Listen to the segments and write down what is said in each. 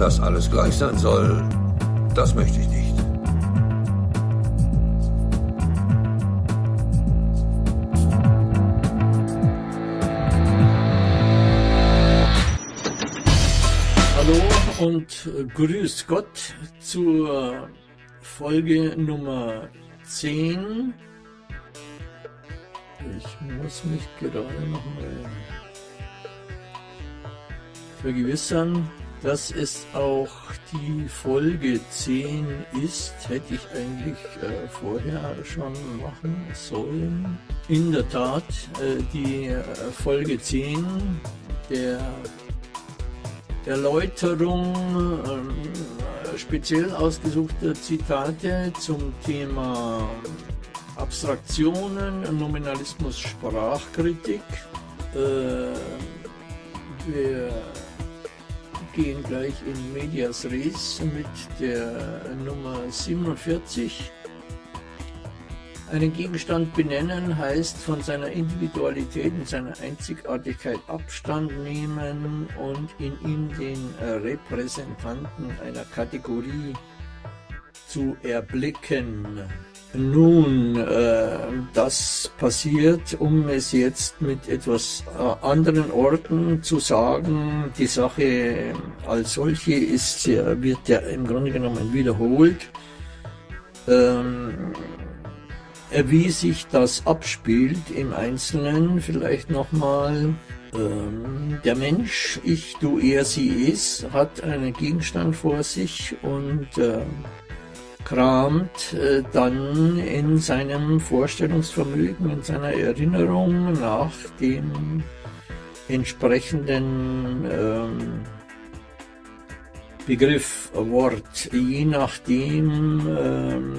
Dass alles gleich sein soll, das möchte ich nicht. Hallo und grüß Gott zur Folge Nummer 10. Ich muss mich gerade nochmal vergewissern, dass es auch die Folge 10 ist, hätte ich eigentlich äh, vorher schon machen sollen. In der Tat, äh, die äh, Folge 10 der Erläuterung äh, speziell ausgesuchter Zitate zum Thema Abstraktionen, Nominalismus, Sprachkritik. Äh, wir gehen gleich in Medias Res mit der Nummer 47. Einen Gegenstand benennen heißt von seiner Individualität und seiner Einzigartigkeit Abstand nehmen und in ihm den Repräsentanten einer Kategorie zu erblicken. Nun, äh, das passiert, um es jetzt mit etwas äh, anderen Orten zu sagen. Die Sache als solche ist, wird ja im Grunde genommen wiederholt. Ähm, wie sich das abspielt im Einzelnen, vielleicht nochmal. Ähm, der Mensch, ich, du, er, sie, es, hat einen Gegenstand vor sich und äh, kramt äh, dann in seinem Vorstellungsvermögen, in seiner Erinnerung nach dem entsprechenden ähm, Begriff, Wort, je nachdem, ähm,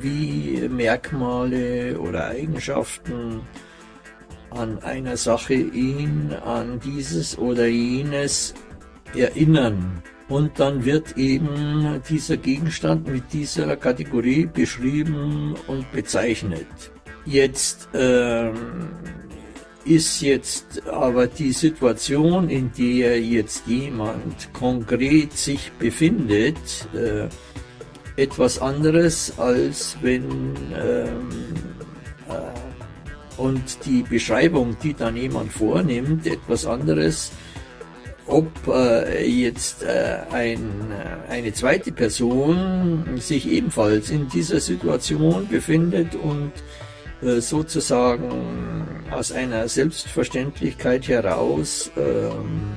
wie Merkmale oder Eigenschaften an einer Sache ihn an dieses oder jenes erinnern. Und dann wird eben dieser Gegenstand mit dieser Kategorie beschrieben und bezeichnet. Jetzt ähm, ist jetzt aber die Situation, in der jetzt jemand konkret sich befindet, äh, etwas anderes, als wenn ähm, äh, und die Beschreibung, die dann jemand vornimmt, etwas anderes, ob äh, jetzt äh, ein, äh, eine zweite Person sich ebenfalls in dieser Situation befindet und äh, sozusagen aus einer Selbstverständlichkeit heraus ähm,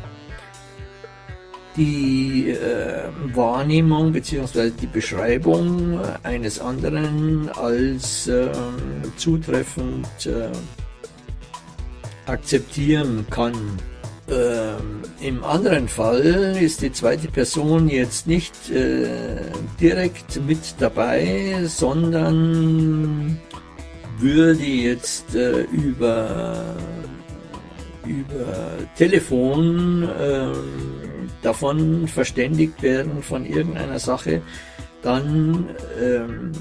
die äh, Wahrnehmung bzw. die Beschreibung eines anderen als äh, zutreffend äh, akzeptieren kann. Ähm, Im anderen Fall ist die zweite Person jetzt nicht äh, direkt mit dabei, sondern würde jetzt äh, über, über Telefon äh, davon verständigt werden von irgendeiner Sache, dann ähm,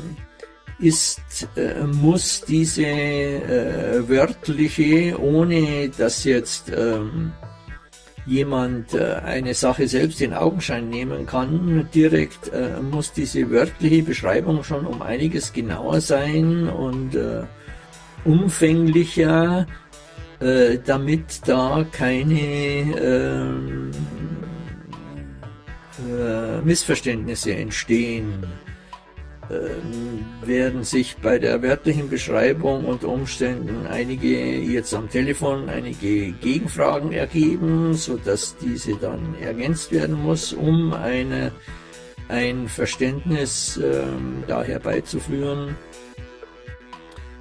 ist, äh, muss diese äh, wörtliche, ohne dass jetzt ähm, jemand äh, eine Sache selbst in Augenschein nehmen kann, direkt äh, muss diese wörtliche Beschreibung schon um einiges genauer sein und äh, umfänglicher, damit da keine ähm, äh, Missverständnisse entstehen. Ähm, werden sich bei der wörtlichen Beschreibung unter Umständen einige jetzt am Telefon einige Gegenfragen ergeben, so dass diese dann ergänzt werden muss, um eine, ein Verständnis äh, da herbeizuführen.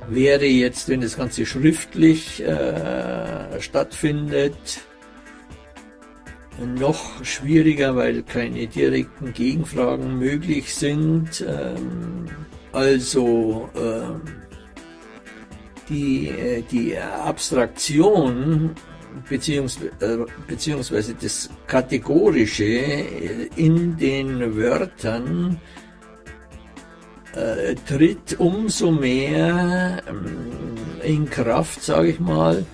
Wäre jetzt, wenn das Ganze schriftlich äh, stattfindet, noch schwieriger, weil keine direkten Gegenfragen möglich sind. Ähm, also ähm, die, äh, die Abstraktion beziehungsweise, äh, beziehungsweise das Kategorische in den Wörtern äh, tritt umso mehr ähm, in Kraft, sage ich mal,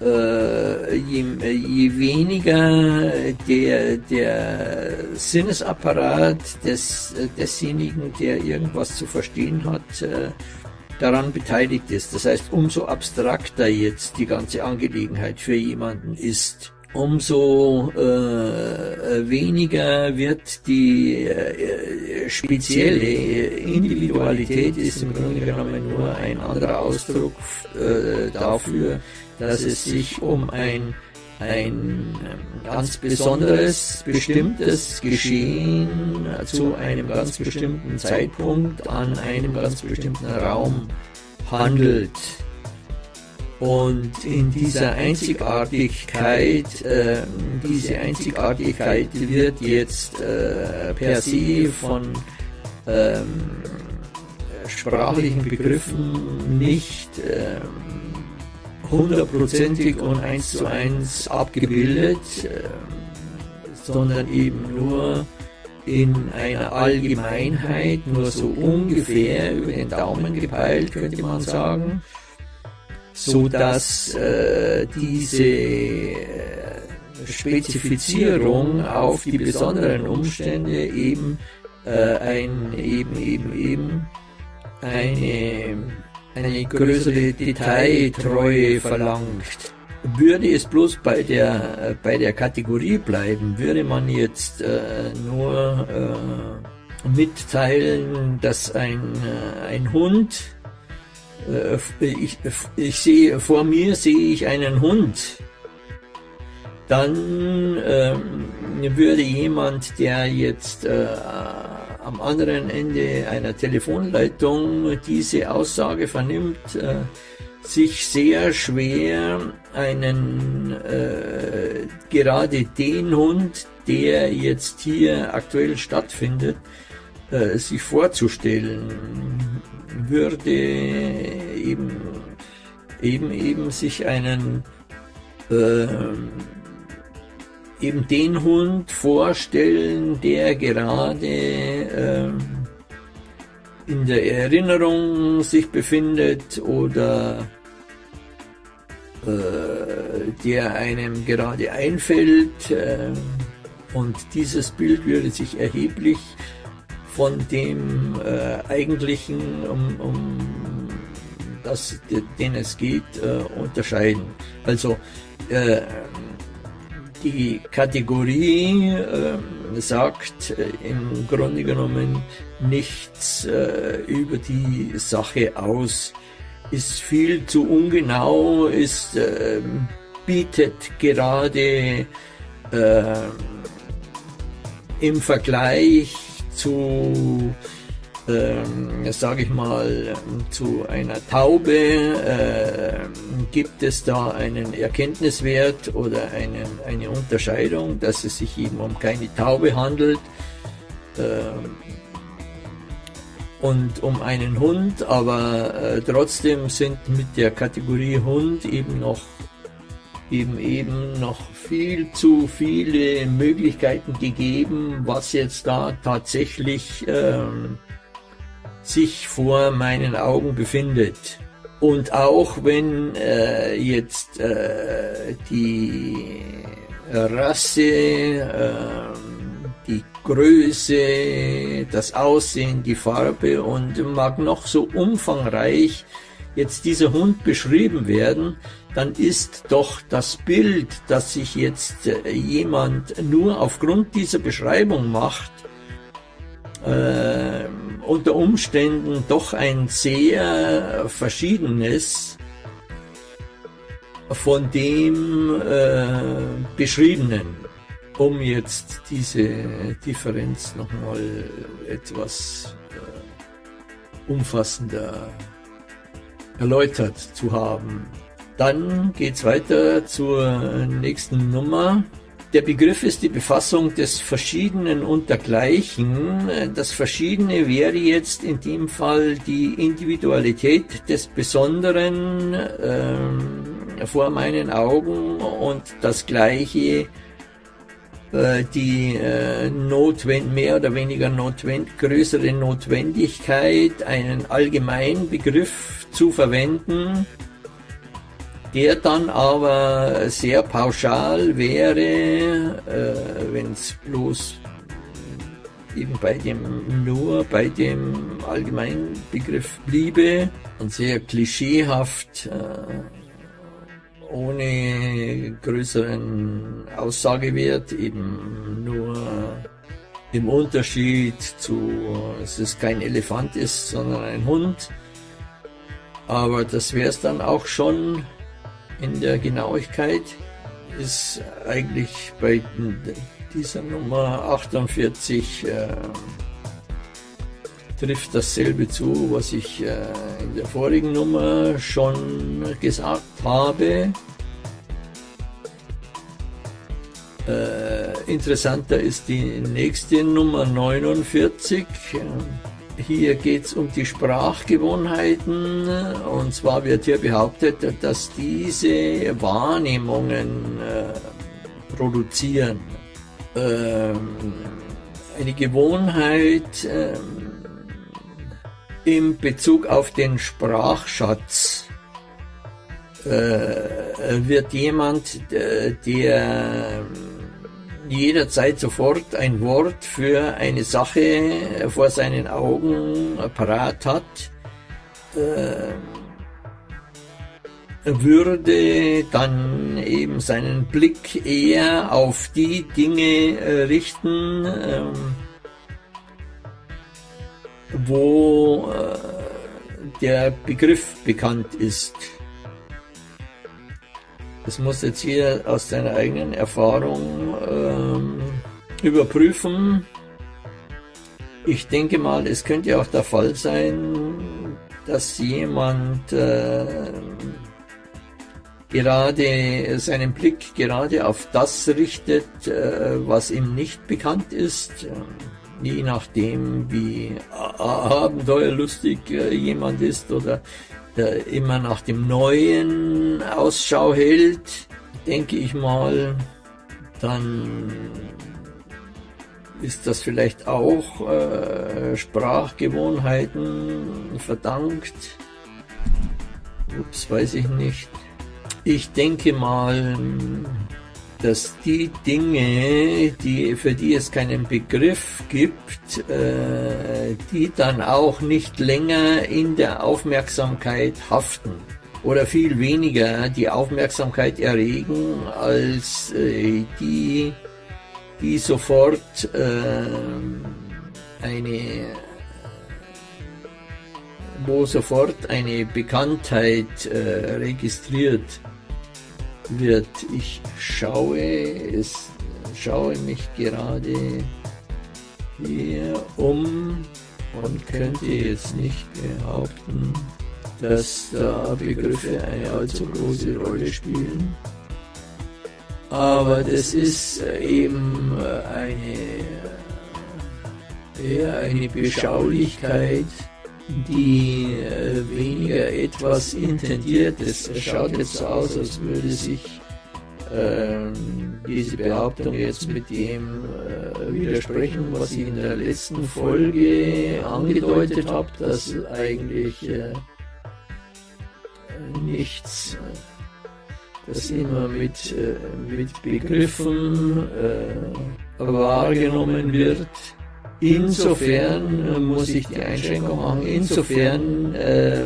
äh, je, je, weniger der, der Sinnesapparat des, desjenigen, der irgendwas zu verstehen hat, äh, daran beteiligt ist. Das heißt, umso abstrakter jetzt die ganze Angelegenheit für jemanden ist, umso äh, weniger wird die äh, spezielle Individualität ist im Grunde genommen nur ein anderer Ausdruck äh, dafür, dass es sich um ein ein ganz besonderes, bestimmtes Geschehen zu einem ganz bestimmten Zeitpunkt an einem ganz bestimmten Raum handelt. Und in dieser Einzigartigkeit, äh, diese Einzigartigkeit wird jetzt äh, per se von ähm, sprachlichen Begriffen nicht äh, hundertprozentig und eins zu eins abgebildet, äh, sondern eben nur in einer Allgemeinheit, nur so ungefähr über den Daumen gepeilt, könnte man sagen so dass äh, diese äh, Spezifizierung auf die besonderen Umstände eben äh, ein eben eben eben eine eine größere Detailtreue verlangt. Würde es bloß bei der bei der Kategorie bleiben, würde man jetzt äh, nur äh, mitteilen, dass ein äh, ein Hund ich, ich sehe, vor mir sehe ich einen Hund, dann ähm, würde jemand, der jetzt äh, am anderen Ende einer Telefonleitung diese Aussage vernimmt, äh, sich sehr schwer einen äh, gerade den Hund, der jetzt hier aktuell stattfindet, äh, sich vorzustellen würde eben, eben, eben sich einen, äh, eben den Hund vorstellen, der gerade äh, in der Erinnerung sich befindet oder äh, der einem gerade einfällt. Äh, und dieses Bild würde sich erheblich von dem äh, eigentlichen, um, um das, den es geht, äh, unterscheiden. Also äh, die Kategorie äh, sagt äh, im Grunde genommen nichts äh, über die Sache aus, ist viel zu ungenau, ist, äh, bietet gerade im Vergleich zu, ähm, sage ich mal, zu einer Taube, äh, gibt es da einen Erkenntniswert oder einen, eine Unterscheidung, dass es sich eben um keine Taube handelt? Äh, und um einen Hund, aber äh, trotzdem sind mit der Kategorie Hund eben noch eben eben noch viel zu viele Möglichkeiten gegeben, was jetzt da tatsächlich ähm, sich vor meinen Augen befindet. Und auch wenn äh, jetzt äh, die Rasse, äh, die Größe, das Aussehen, die Farbe und mag noch so umfangreich jetzt dieser Hund beschrieben werden, dann ist doch das Bild, das sich jetzt äh, jemand nur aufgrund dieser Beschreibung macht, äh, unter Umständen doch ein sehr verschiedenes von dem äh, beschriebenen, um jetzt diese Differenz nochmal etwas äh, umfassender erläutert zu haben. Dann geht es weiter zur nächsten Nummer. Der Begriff ist die Befassung des Verschiedenen und dergleichen. Das Verschiedene wäre jetzt in dem Fall die Individualität des Besonderen äh, vor meinen Augen und das Gleiche die äh, notwend mehr oder weniger notwend größere Notwendigkeit, einen allgemeinen Begriff zu verwenden, der dann aber sehr pauschal wäre, äh, wenn es bloß eben bei dem nur bei dem Allgemeinbegriff bliebe und sehr klischeehaft äh, ohne größeren Aussagewert eben nur im Unterschied zu es kein Elefant ist sondern ein Hund. Aber das wäre es dann auch schon in der Genauigkeit. Ist eigentlich bei dieser Nummer 48 äh, trifft dasselbe zu, was ich äh, in der vorigen Nummer schon gesagt habe. Äh, interessanter ist die nächste Nummer 49. Hier geht es um die Sprachgewohnheiten und zwar wird hier behauptet, dass diese Wahrnehmungen äh, produzieren. Ähm, eine Gewohnheit ähm, im Bezug auf den Sprachschatz äh, wird jemand, der jederzeit sofort ein Wort für eine Sache vor seinen Augen parat hat, äh, würde dann eben seinen Blick eher auf die Dinge äh, richten, ähm, wo äh, der Begriff bekannt ist. Das muss jetzt jeder aus seiner eigenen Erfahrung ähm, überprüfen. Ich denke mal, es könnte auch der Fall sein, dass jemand äh, gerade seinen Blick gerade auf das richtet, äh, was ihm nicht bekannt ist. Äh, je nachdem, wie abenteuerlustig äh, jemand ist oder der immer nach dem Neuen Ausschau hält, denke ich mal, dann ist das vielleicht auch äh, Sprachgewohnheiten verdankt. Ups, weiß ich nicht. Ich denke mal, dass die Dinge, die, für die es keinen Begriff gibt, äh, die dann auch nicht länger in der Aufmerksamkeit haften oder viel weniger die Aufmerksamkeit erregen als äh, die, die sofort äh, eine wo sofort eine Bekanntheit äh, registriert wird. Ich schaue es, schaue mich gerade hier um und könnte jetzt nicht behaupten, dass da Begriffe eine allzu große Rolle spielen. Aber das ist eben eine, eher eine Beschaulichkeit, die äh, weniger etwas intendiert. Es schaut jetzt so aus, als würde sich äh, diese Behauptung jetzt mit dem äh, widersprechen, was ich in der letzten Folge angedeutet habe, dass eigentlich äh, nichts, äh, das immer mit, äh, mit Begriffen wahrgenommen wird, Insofern äh, muss ich die Einschränkung machen, insofern äh,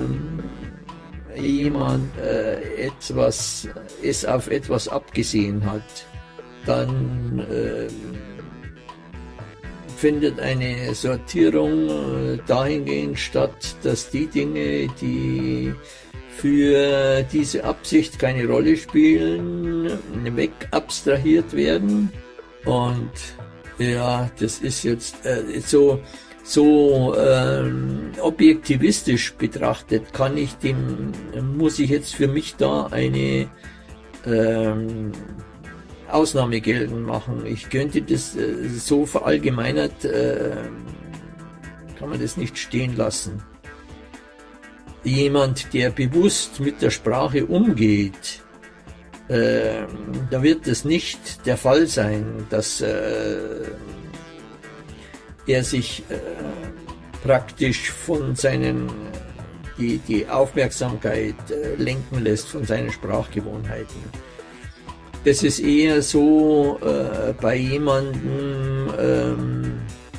jemand äh, etwas, es auf etwas abgesehen hat, dann äh, findet eine Sortierung äh, dahingehend statt, dass die Dinge, die für diese Absicht keine Rolle spielen, weg abstrahiert werden. Und ja, das ist jetzt äh, so so ähm, objektivistisch betrachtet, kann ich dem, muss ich jetzt für mich da eine ähm, Ausnahme geltend machen. Ich könnte das äh, so verallgemeinert, äh, kann man das nicht stehen lassen. Jemand, der bewusst mit der Sprache umgeht, äh, da wird es nicht der Fall sein, dass äh, er sich äh, praktisch von seinen die, die Aufmerksamkeit äh, lenken lässt von seinen Sprachgewohnheiten. Das ist eher so äh, bei jemandem, ähm,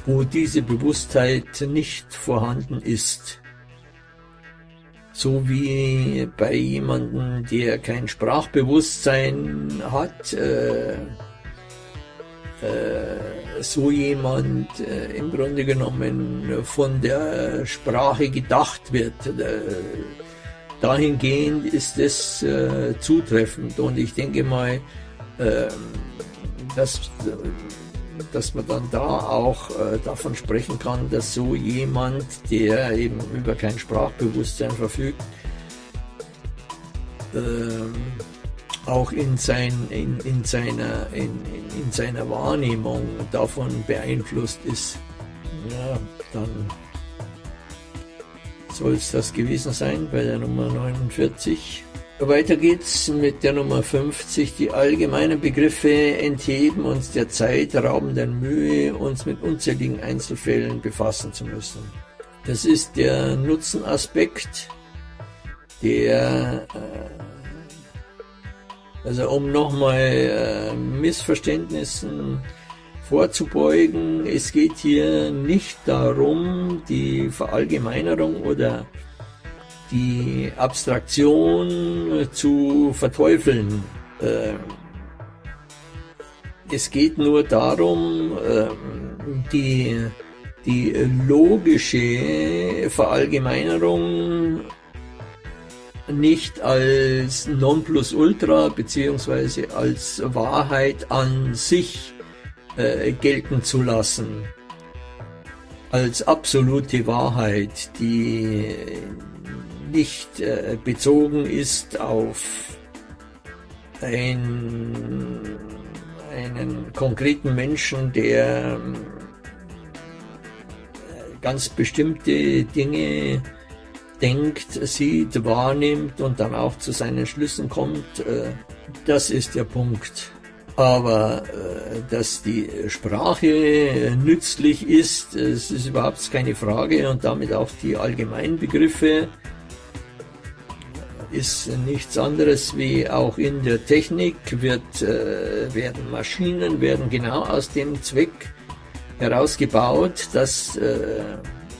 wo diese Bewusstheit nicht vorhanden ist. So wie bei jemandem, der kein Sprachbewusstsein hat, äh, äh, so jemand äh, im Grunde genommen von der Sprache gedacht wird. Äh, dahingehend ist es äh, zutreffend und ich denke mal, ähm, dass dass man dann da auch äh, davon sprechen kann, dass so jemand, der eben über kein Sprachbewusstsein verfügt, äh, auch in, sein, in, in, seiner, in, in seiner Wahrnehmung davon beeinflusst ist. Ja, dann soll es das gewesen sein bei der Nummer 49. Weiter geht's mit der Nummer 50. Die allgemeinen Begriffe entheben uns der zeitraubenden Mühe, uns mit unzähligen Einzelfällen befassen zu müssen. Das ist der Nutzenaspekt, der, äh, also um nochmal äh, Missverständnissen vorzubeugen, es geht hier nicht darum, die Verallgemeinerung oder die Abstraktion zu verteufeln. Ähm, es geht nur darum, ähm, die, die logische Verallgemeinerung nicht als Nonplusultra beziehungsweise als Wahrheit an sich äh, gelten zu lassen, als absolute Wahrheit, die nicht äh, bezogen ist auf ein, einen konkreten Menschen, der äh, ganz bestimmte Dinge denkt, sieht, wahrnimmt und dann auch zu seinen Schlüssen kommt. Äh, das ist der Punkt. Aber äh, dass die Sprache nützlich ist, es ist überhaupt keine Frage und damit auch die Allgemeinbegriffe ist nichts anderes wie auch in der Technik wird, äh, werden Maschinen werden genau aus dem Zweck herausgebaut, dass äh,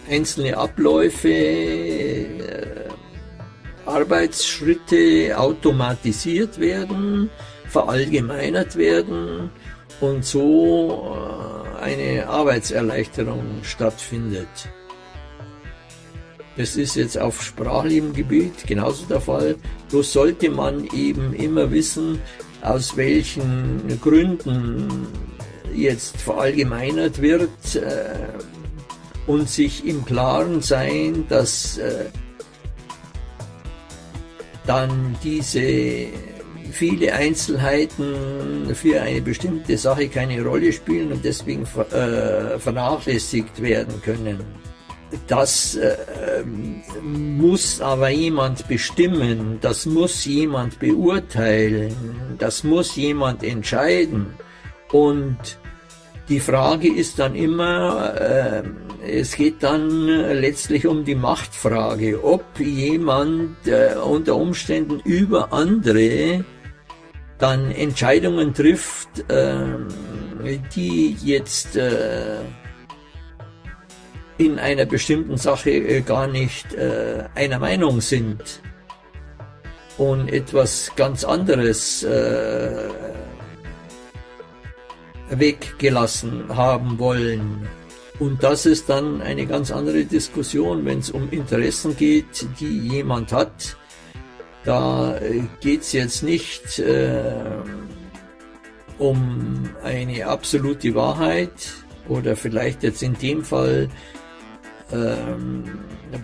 einzelne Abläufe, äh, Arbeitsschritte automatisiert werden, verallgemeinert werden und so äh, eine Arbeitserleichterung stattfindet. Das ist jetzt auf sprachlichem Gebiet genauso der Fall. Bloß sollte man eben immer wissen, aus welchen Gründen jetzt verallgemeinert wird äh, und sich im Klaren sein, dass äh, dann diese viele Einzelheiten für eine bestimmte Sache keine Rolle spielen und deswegen äh, vernachlässigt werden können. Das äh, muss aber jemand bestimmen, das muss jemand beurteilen, das muss jemand entscheiden. Und die Frage ist dann immer, äh, es geht dann letztlich um die Machtfrage, ob jemand äh, unter Umständen über andere dann Entscheidungen trifft, äh, die jetzt äh, in einer bestimmten Sache äh, gar nicht äh, einer Meinung sind und etwas ganz anderes äh, weggelassen haben wollen. Und das ist dann eine ganz andere Diskussion, wenn es um Interessen geht, die jemand hat. Da äh, geht es jetzt nicht äh, um eine absolute Wahrheit oder vielleicht jetzt in dem Fall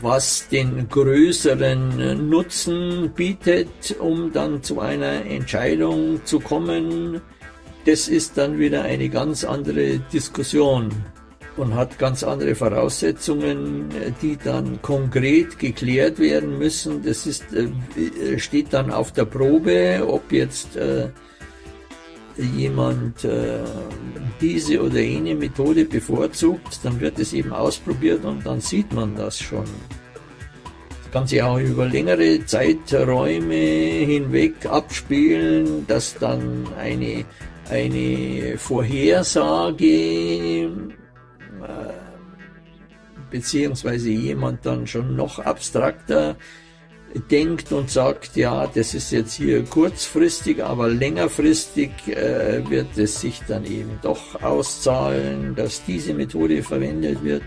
was den größeren Nutzen bietet, um dann zu einer Entscheidung zu kommen, das ist dann wieder eine ganz andere Diskussion und hat ganz andere Voraussetzungen, die dann konkret geklärt werden müssen. Das ist, äh, steht dann auf der Probe, ob jetzt äh, jemand äh, diese oder jene Methode bevorzugt, dann wird es eben ausprobiert und dann sieht man das schon. kann sich auch über längere Zeiträume hinweg abspielen, dass dann eine, eine Vorhersage äh, beziehungsweise jemand dann schon noch abstrakter denkt und sagt, ja, das ist jetzt hier kurzfristig, aber längerfristig äh, wird es sich dann eben doch auszahlen, dass diese Methode verwendet wird.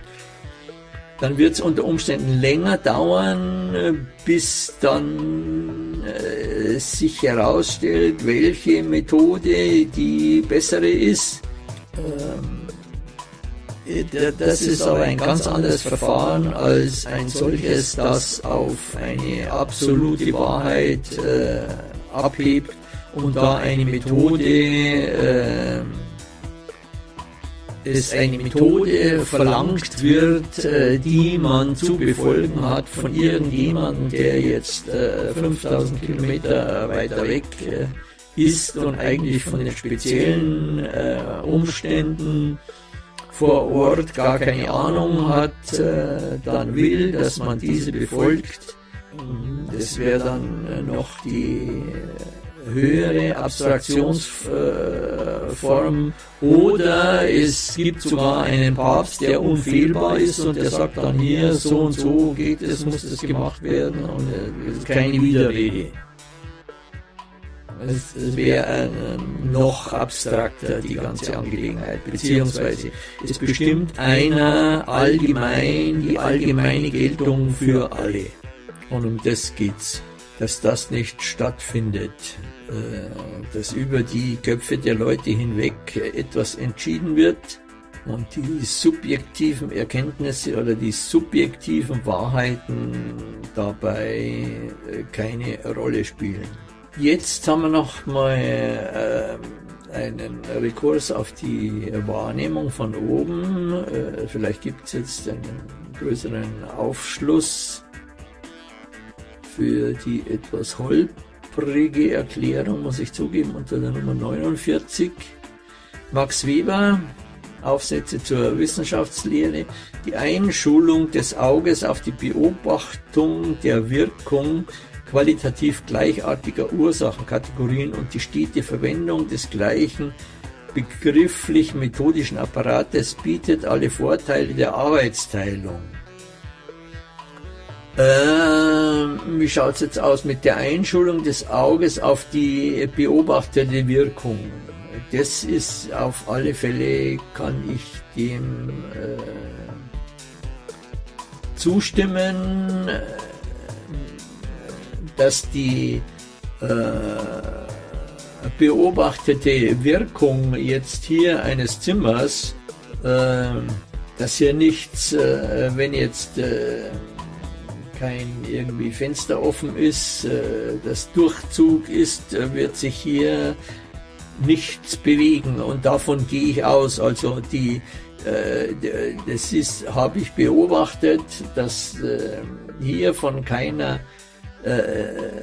Dann wird es unter Umständen länger dauern, bis dann äh, sich herausstellt, welche Methode die bessere ist. Ähm, das ist aber ein ganz anderes Verfahren als ein solches, das auf eine absolute Wahrheit äh, abhebt und da eine Methode äh, es eine Methode verlangt wird, äh, die man zu befolgen hat von irgendjemandem, der jetzt äh, 5000 Kilometer weiter weg äh, ist und eigentlich von den speziellen äh, Umständen vor Ort gar keine Ahnung hat, äh, dann will, dass man diese befolgt. Das wäre dann äh, noch die höhere Abstraktionsform oder es gibt sogar einen Papst, der unfehlbar ist und der sagt dann hier so und so geht es, muss das gemacht werden und ist keine Widerrede. Es, es wäre ähm, noch abstrakter, die ganze Angelegenheit, beziehungsweise es bestimmt einer allgemein die allgemeine Geltung für alle. Und um das geht's, dass das nicht stattfindet, äh, dass über die Köpfe der Leute hinweg etwas entschieden wird und die subjektiven Erkenntnisse oder die subjektiven Wahrheiten dabei äh, keine Rolle spielen. Jetzt haben wir noch mal äh, einen Rekurs auf die Wahrnehmung von oben. Äh, vielleicht gibt es jetzt einen größeren Aufschluss für die etwas holprige Erklärung, muss ich zugeben, unter der Nummer 49. Max Weber, Aufsätze zur Wissenschaftslehre, die Einschulung des Auges auf die Beobachtung der Wirkung qualitativ gleichartiger Ursachenkategorien und die stete Verwendung des gleichen begrifflich-methodischen Apparates bietet alle Vorteile der Arbeitsteilung. Ähm, wie schaut es jetzt aus mit der Einschulung des Auges auf die beobachtete Wirkung? Das ist auf alle Fälle, kann ich dem äh, zustimmen dass die äh, beobachtete Wirkung jetzt hier eines Zimmers, äh, dass hier nichts, äh, wenn jetzt äh, kein irgendwie Fenster offen ist, äh, das Durchzug ist, äh, wird sich hier nichts bewegen und davon gehe ich aus. Also die das ist, habe ich beobachtet, dass hier von keiner äh,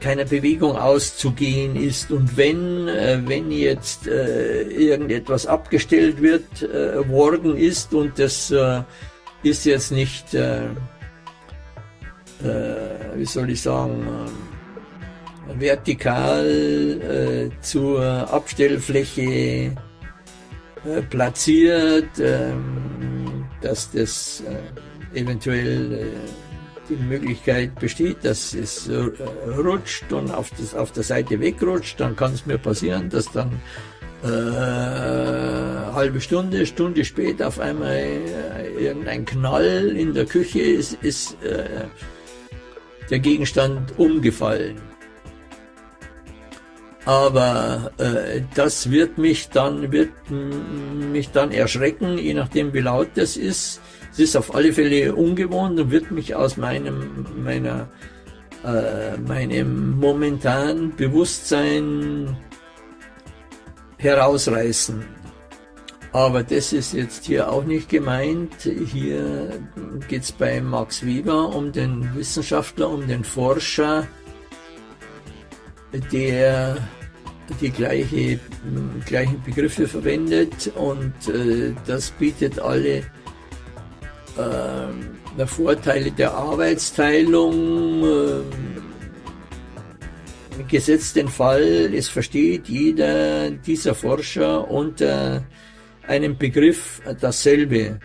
keiner Bewegung auszugehen ist. Und wenn, äh, wenn jetzt äh, irgendetwas abgestellt wird, äh, worden ist und das äh, ist jetzt nicht, äh, wie soll ich sagen, vertikal zur Abstellfläche platziert, ähm, dass das eventuell die Möglichkeit besteht, dass es äh, rutscht und auf, das, auf der Seite wegrutscht, dann kann es mir passieren, dass dann äh, halbe Stunde, Stunde später auf einmal äh, irgendein Knall in der Küche ist, ist äh, der Gegenstand umgefallen. Aber äh, das wird mich dann wird mich dann erschrecken, je nachdem wie laut das ist. Es ist auf alle Fälle ungewohnt und wird mich aus meinem, meiner, äh, meinem momentanen Bewusstsein herausreißen. Aber das ist jetzt hier auch nicht gemeint. Hier geht es bei Max Weber um den Wissenschaftler, um den Forscher, der die gleiche, gleichen Begriffe verwendet und äh, das bietet alle ähm, Vorteile der Arbeitsteilung. Äh, gesetzt den Fall, es versteht jeder dieser Forscher unter einem Begriff dasselbe.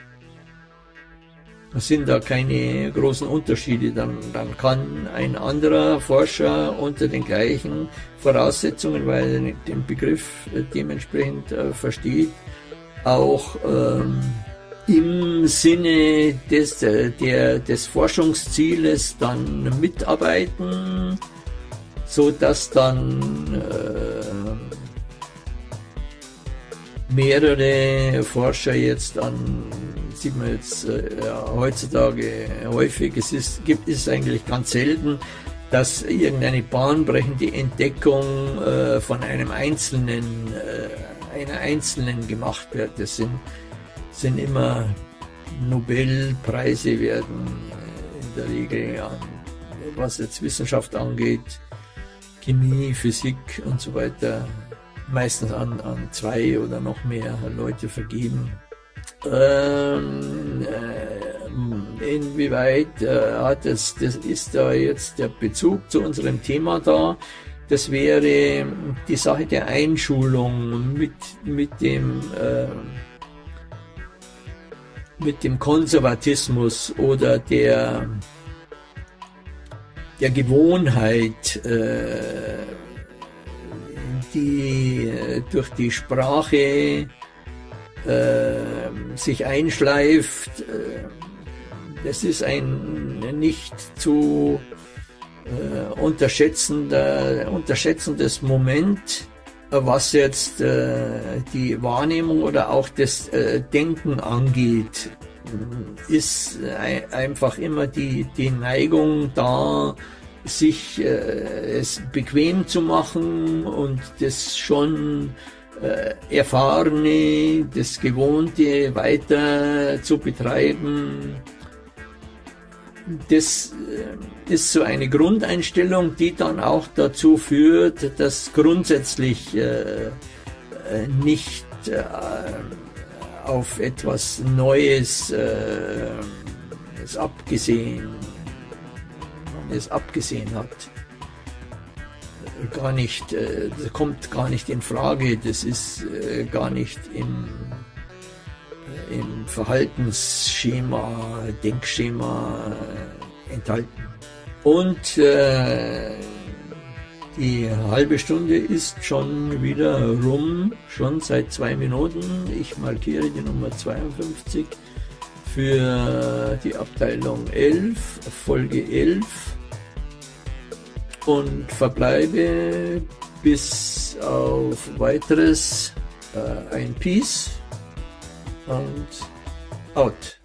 Es sind da keine großen Unterschiede. Dann, dann kann ein anderer Forscher unter den gleichen Voraussetzungen, weil er den Begriff dementsprechend äh, versteht, auch ähm, im Sinne des, äh, der, des Forschungszieles dann mitarbeiten, so dass dann äh, mehrere Forscher jetzt an sieht man jetzt äh, heutzutage häufig. Es ist, gibt es eigentlich ganz selten, dass irgendeine bahnbrechende Entdeckung äh, von einem Einzelnen, äh, einer Einzelnen gemacht wird. Das sind, sind immer Nobelpreise werden äh, in der Regel an, was jetzt Wissenschaft angeht, Chemie, Physik und so weiter, meistens an, an zwei oder noch mehr Leute vergeben. Ähm, äh, inwieweit äh, hat es, das ist da jetzt der Bezug zu unserem Thema da? Das wäre die Sache der Einschulung mit, mit dem, äh, mit dem Konservatismus oder der, der Gewohnheit, äh, die durch die Sprache äh, sich einschleift. Äh, das ist ein nicht zu äh, unterschätzender, unterschätzendes Moment, was jetzt äh, die Wahrnehmung oder auch das äh, Denken angeht. Ist einfach immer die, die Neigung da, sich äh, es bequem zu machen und das schon äh, Erfahrene, das Gewohnte weiter zu betreiben. Das äh, ist so eine Grundeinstellung, die dann auch dazu führt, dass grundsätzlich äh, nicht auf etwas Neues es abgesehen, es abgesehen hat. Gar nicht, äh, das kommt gar nicht in Frage, das ist äh, gar nicht im, äh, im Verhaltensschema, Denkschema enthalten. Und äh, die halbe Stunde ist schon wieder rum, schon seit zwei Minuten. Ich markiere die Nummer 52 für die Abteilung 11, Folge 11 und verbleibe bis auf weiteres äh, ein Peace und out.